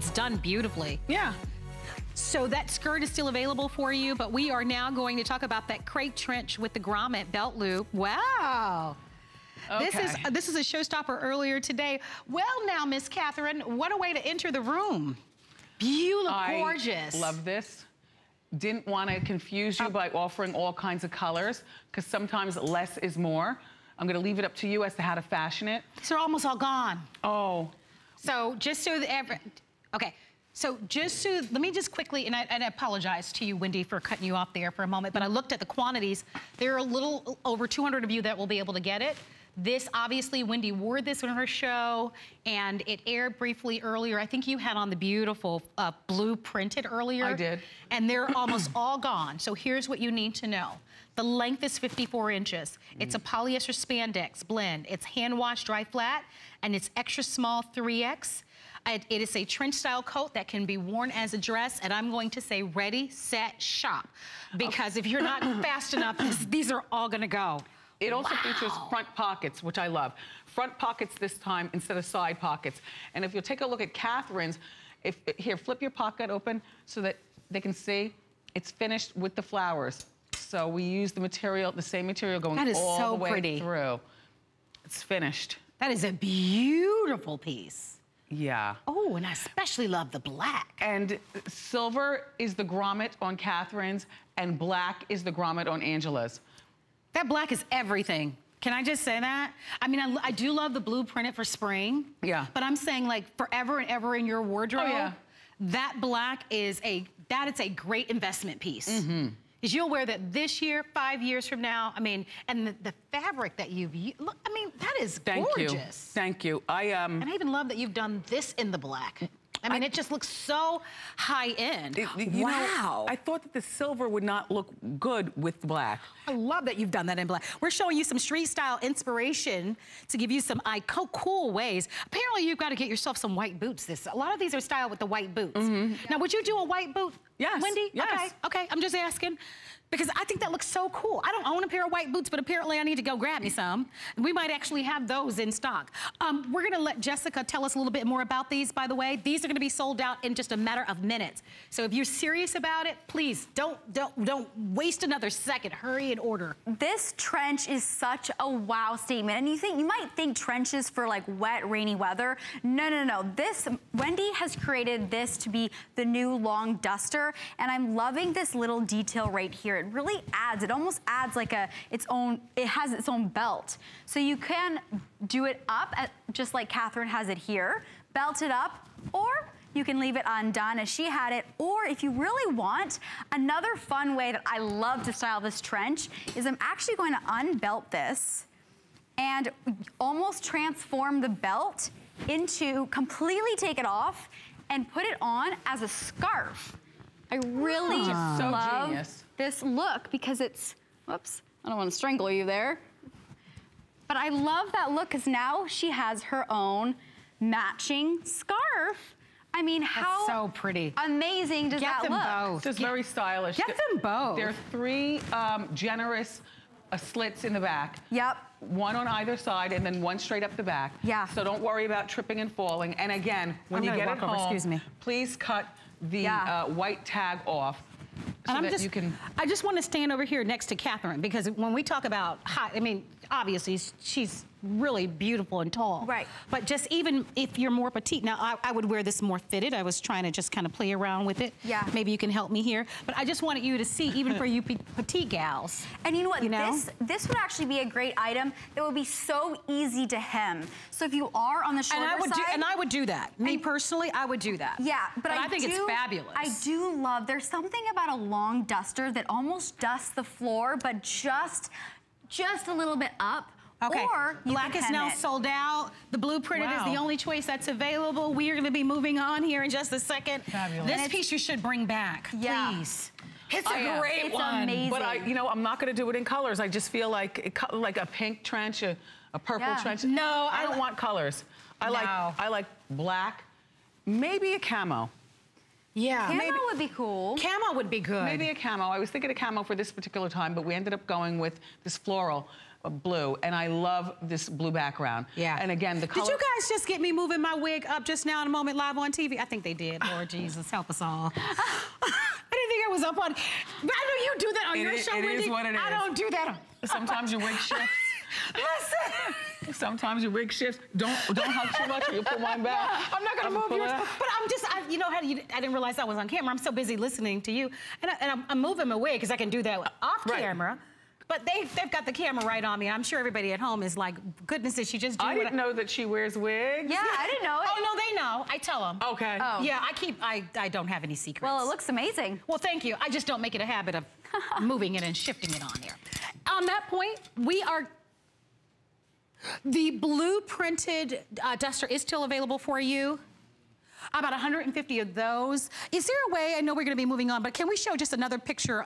it's done beautifully. Yeah. So that skirt is still available for you, but we are now going to talk about that crepe trench with the grommet belt loop. Wow. Okay. This is this is a showstopper earlier today. Well now, Miss Catherine, what a way to enter the room. Beautiful, I gorgeous. love this. Didn't want to confuse you uh, by offering all kinds of colors, because sometimes less is more. I'm gonna leave it up to you as to how to fashion it. They're almost all gone. Oh. So just so that every, okay. So just so, let me just quickly, and I, and I, apologize to you, Wendy, for cutting you off there for a moment, but I looked at the quantities. There are a little over 200 of you that will be able to get it. This, obviously, Wendy wore this on her show, and it aired briefly earlier. I think you had on the beautiful uh, blue printed earlier. I did. And they're almost all gone. So here's what you need to know. The length is 54 inches. It's a mm. polyester spandex blend. It's hand wash dry flat, and it's extra small 3X. It, it is a trench style coat that can be worn as a dress, and I'm going to say ready, set, shop. Because if you're not fast enough, this, these are all gonna go. It also wow. features front pockets, which I love. Front pockets this time instead of side pockets. And if you take a look at Catherine's, if here, flip your pocket open so that they can see it's finished with the flowers. So we use the material, the same material going all so the way pretty. through. It's finished. That is a beautiful piece. Yeah. Oh, and I especially love the black. And silver is the grommet on Catherine's, and black is the grommet on Angela's. That black is everything. Can I just say that? I mean, I, I do love the blue printed for spring. Yeah. But I'm saying like forever and ever in your wardrobe. Oh, yeah. That black is a, that is a great investment piece. Mm -hmm is you'll wear that this year, five years from now. I mean, and the, the fabric that you've look, I mean, that is Thank gorgeous. You. Thank you. I um. And I even love that you've done this in the black. I mean, I, it just looks so high end. It, wow. Know, I thought that the silver would not look good with black. I love that you've done that in black. We're showing you some street style inspiration to give you some I cool ways. Apparently, you've got to get yourself some white boots. This A lot of these are styled with the white boots. Mm -hmm. Now, would you do a white boot, yes. Wendy? Yes. Okay, okay, I'm just asking because I think that looks so cool. I don't own a pair of white boots, but apparently I need to go grab me some. We might actually have those in stock. Um, we're gonna let Jessica tell us a little bit more about these, by the way. These are gonna be sold out in just a matter of minutes. So if you're serious about it, please don't, don't, don't waste another second. Hurry and order. This trench is such a wow statement. And you think, you might think trenches for like wet, rainy weather. No, no, no. This, Wendy has created this to be the new long duster. And I'm loving this little detail right here it really adds, it almost adds like a, its own, it has its own belt. So you can do it up, at, just like Catherine has it here, belt it up, or you can leave it undone as she had it. Or if you really want, another fun way that I love to style this trench is I'm actually going to unbelt this and almost transform the belt into, completely take it off and put it on as a scarf. I really oh, so love genius this look because it's, whoops, I don't want to strangle you there. But I love that look because now she has her own matching scarf. I mean, That's how so pretty. amazing does Get that look? Both. It's Get, very stylish. Get them both. There are three um, generous uh, slits in the back. Yep. One on either side and then one straight up the back. Yeah. So don't worry about tripping and falling. And again, when I'm you get it home, excuse me. please cut the yeah. uh, white tag off so and I'm just, you can... I just want to stand over here next to Catherine because when we talk about high, I mean, obviously she's really beautiful and tall. Right. But just even if you're more petite, now I, I, would wear this more fitted. I was trying to just kind of play around with it. Yeah. Maybe you can help me here. But I just wanted you to see, even for you petite gals. And you know what? You know? This, this would actually be a great item that would be so easy to hem. So if you are on the shorter and I would side. Do, and I would do that. Me personally, I would do that. Yeah, but, but I, I, think do, it's fabulous. I do love, there's something about a long duster that almost dusts the floor, but just, just a little bit up Okay. Or black is now it. sold out. The blue printed wow. is the only choice that's available. We are going to be moving on here in just a second. Fabulous. This piece you should bring back, yeah. please. It's a great it's one. Amazing. But I, you know, I'm not going to do it in colors. I just feel like like a pink trench, a, a purple yeah. trench. No, I, I don't want colors. I no. like I like black, maybe a camo. Yeah. Camo maybe, would be cool. Camo would be good. Maybe a camo. I was thinking a camo for this particular time, but we ended up going with this floral. Blue, and I love this blue background. Yeah. And again, the color. Did you guys just get me moving my wig up just now in a moment live on TV? I think they did. Lord Jesus, help us all. I didn't think I was up on. But I know you do that on It your is- show, it is Wendy. what it I don't do that. Sometimes your wig shifts. listen. Sometimes your wig shifts. Don't don't hug too much, or you'll pull mine back. I'm not gonna I'm move yours, out. but I'm just, I, you know how you, I didn't realize I was on camera. I'm so busy listening to you, and, I, and I'm, I'm moving my wig because I can do that off Right. camera. But they, they've got the camera right on me. I'm sure everybody at home is like, goodness, did she just do I what didn't know that she wears wigs. Yeah, I didn't know it. Oh no, they know. I tell them. Okay. Oh. Yeah, I keep. I, I don't have any secrets. Well, it looks amazing. Well, thank you. I just don't make it a habit of moving it and shifting it on there. On that point, we are. The blue printed uh, duster is still available for you. About 150 of those. Is there a way? I know we're going to be moving on, but can we show just another picture?